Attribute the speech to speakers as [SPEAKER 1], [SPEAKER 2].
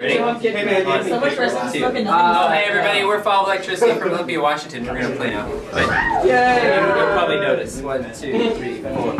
[SPEAKER 1] Ready?
[SPEAKER 2] So much less than smoking
[SPEAKER 1] Oh, hey everybody, we're Fall of Electricity from Olympia, Washington. We're gonna play now. But
[SPEAKER 2] Yay!
[SPEAKER 1] you'll probably notice. One, two, three, four.